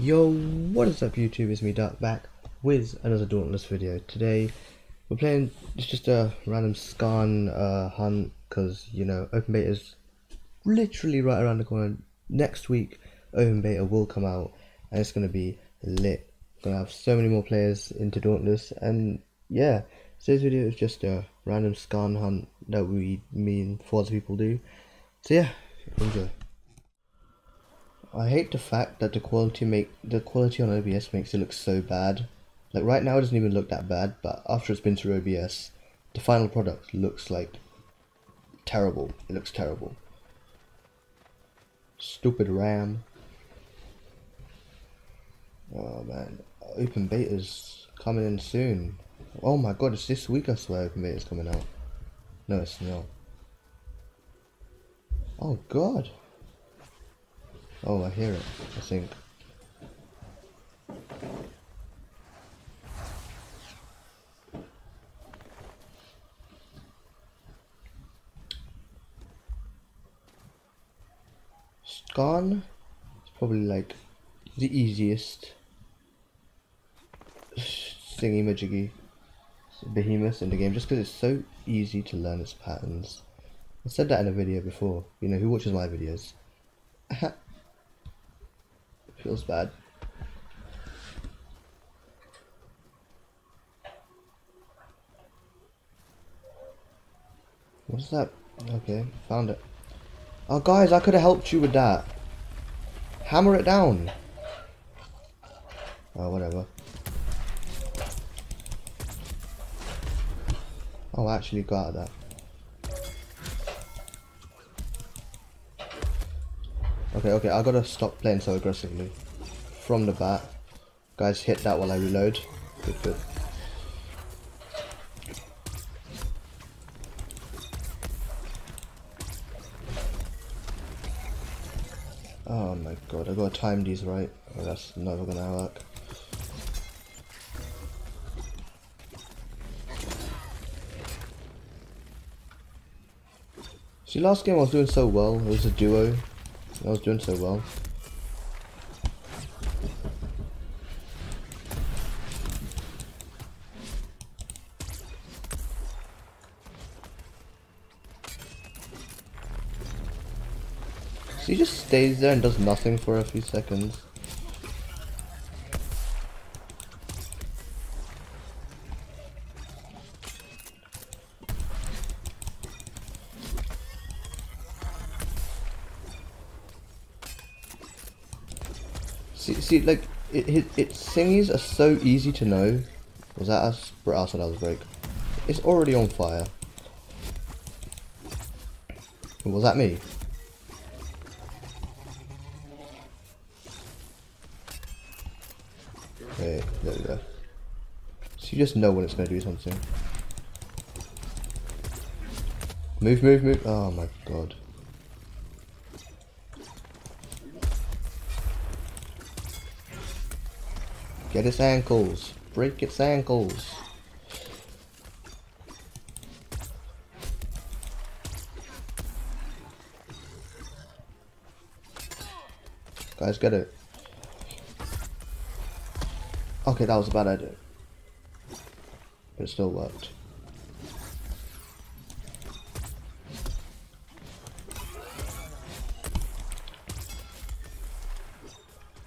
Yo, what is up YouTube, it's me Dark back with another Dauntless video. Today we're playing, it's just a random Skarn uh, hunt because, you know, open beta is literally right around the corner. Next week open beta will come out and it's going to be lit. Gonna have so many more players into Dauntless and yeah, today's video is just a random Skarn hunt that we, me and four other people do. So yeah, enjoy. I hate the fact that the quality make the quality on OBS makes it look so bad. Like right now it doesn't even look that bad, but after it's been through OBS, the final product looks like terrible. It looks terrible. Stupid RAM. Oh man, open beta's coming in soon. Oh my god, it's this week I swear open beta's coming out. No, it's not. Oh god. Oh, I hear it, I think. Skarn is probably like the easiest thingy majiggy behemoth in the game just because it's so easy to learn its patterns. I said that in a video before, you know, who watches my videos? Feels bad. What's that? Okay, found it. Oh, guys, I could have helped you with that. Hammer it down. Oh, whatever. Oh, I actually got that. Okay, okay, I gotta stop playing so aggressively. From the bat. Guys, hit that while I reload. Good, good. Oh my god, I gotta time these right. Oh, that's never gonna work. See, last game I was doing so well. It was a duo. I was doing so well. So he just stays there and does nothing for a few seconds. See, see, like, it, it, its thingies are so easy to know. Was that us? I said that was break. It's already on fire. Was that me? Okay, there we go. So you just know when it's going to do something. Move, move, move. Oh my god. Get its ankles. Break its ankles. Guys, get it. Okay, that was a bad idea. But it still worked.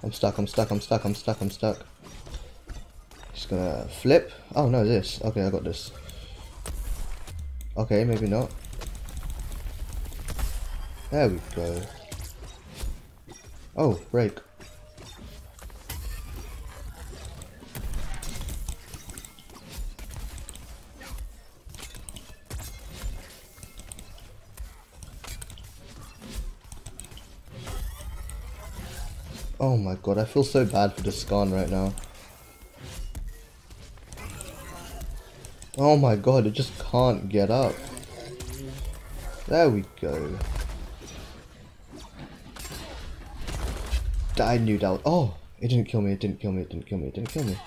I'm stuck, I'm stuck, I'm stuck, I'm stuck, I'm stuck. Gonna flip. Oh no, this. Okay, I got this. Okay, maybe not. There we go. Oh, break. Oh my god, I feel so bad for the Skarn right now. Oh my god, it just can't get up. There we go. I knew that. Oh, it didn't kill me. It didn't kill me. It didn't kill me. It didn't kill me.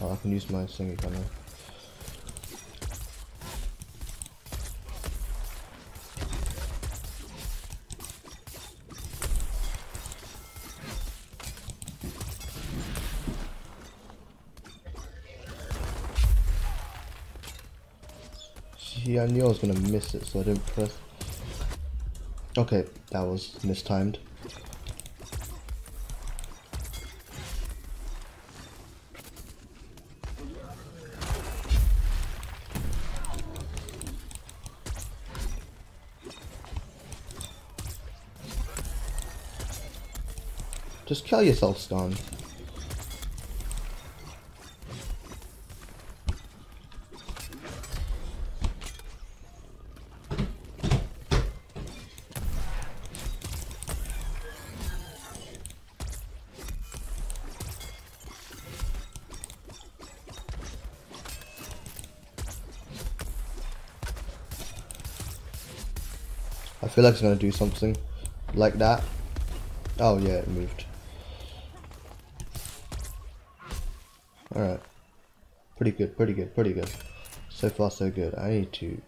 Oh, I can use my singing gun now. See, I knew I was gonna miss it, so I didn't press. Okay, that was mistimed. Just kill yourself, Skarn. I feel like it's gonna do something like that. Oh yeah, it moved. Alright. Pretty good, pretty good, pretty good. So far so good. I need to...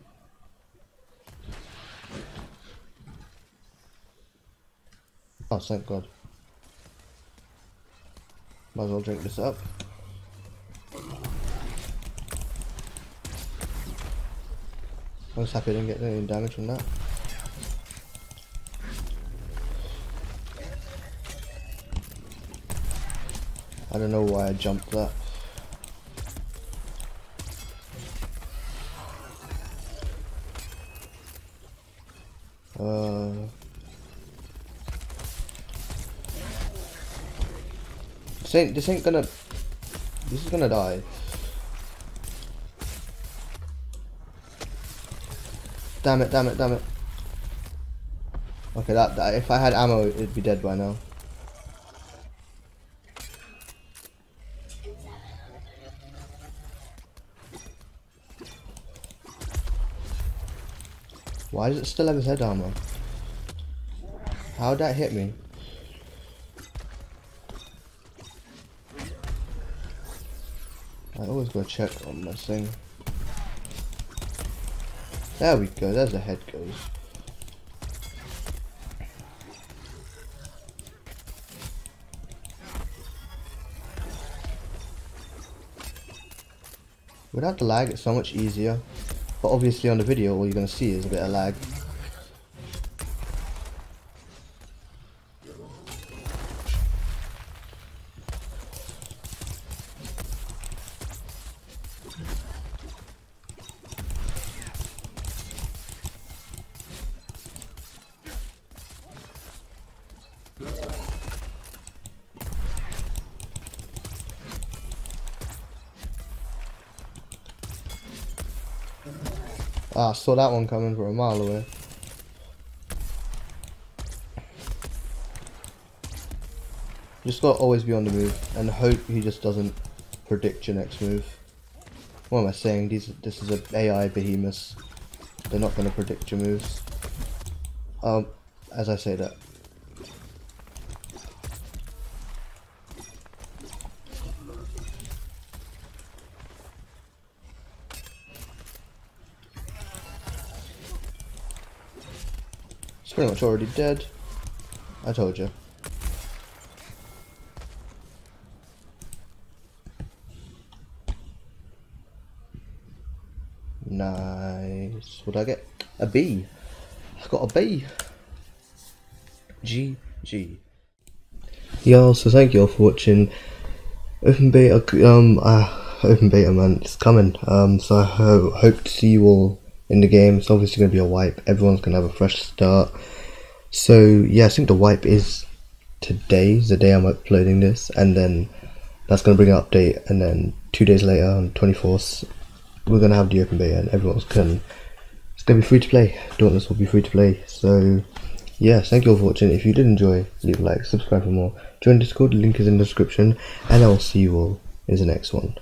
Oh, thank god. Might as well drink this up. I was happy I didn't get any damage from that. I don't know why I jumped that. Uh, this ain't this ain't gonna this is gonna die. Damn it, damn it, damn it. Okay, that, that if I had ammo it'd be dead by now. Why does it still have his head armor? How'd that hit me? I always gotta check on this thing. There we go, there's the head goes. Without the lag, it's so much easier. But obviously on the video, all you're going to see is a bit of lag. Ah, I saw that one coming from a mile away. Just gotta always be on the move and hope he just doesn't predict your next move. What am I saying? These this is an AI behemoth. They're not gonna predict your moves. Um, as I say that, It's pretty much already dead. I told you. Nice. What did I get? A B. I got a B. G G. Yo, so thank you all for watching. Open beta, um, uh, open beta, man, it's coming. Um, so I ho hope to see you all in the game. It's obviously going to be a wipe. Everyone's going to have a fresh start. So yeah, I think the wipe is today, the day I'm uploading this, and then that's going to bring an update. And then two days later, on 24th, we're going to have the open beta, and everyone's can. It's going to be free to play. Dauntless will be free to play. So yeah, thank you all for watching. If you did enjoy, leave a like, subscribe for more. Join Discord, the link is in the description, and I'll see you all in the next one.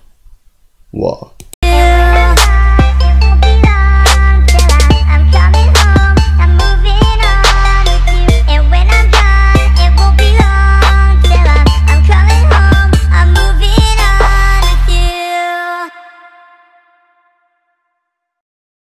What?